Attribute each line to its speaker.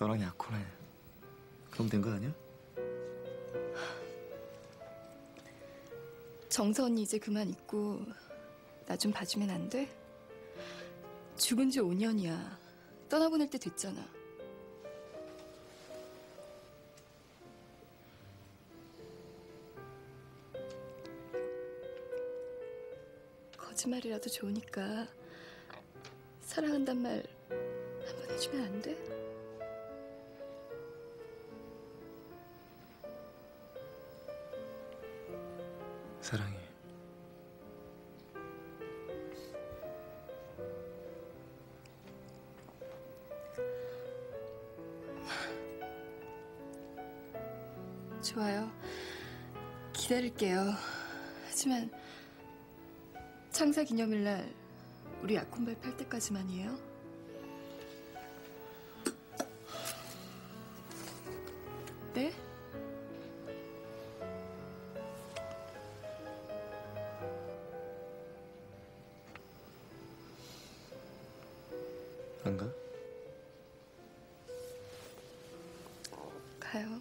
Speaker 1: 너랑 약혼해. 그럼 된 거 아니야?
Speaker 2: 언니 이제 그만 있고 나 좀 봐주면 안 돼? 죽은 지 5년이야. 떠나보낼 때 됐잖아. 거짓말이라도 좋으니까 사랑한단 말 한 번 해주면 안 돼?
Speaker 1: 사랑해.
Speaker 2: 좋아요. 기다릴게요. 하지만 창사 기념일날 우리 약혼 발표할 때까지만이에요. 네?
Speaker 1: 안 가?
Speaker 2: 가요.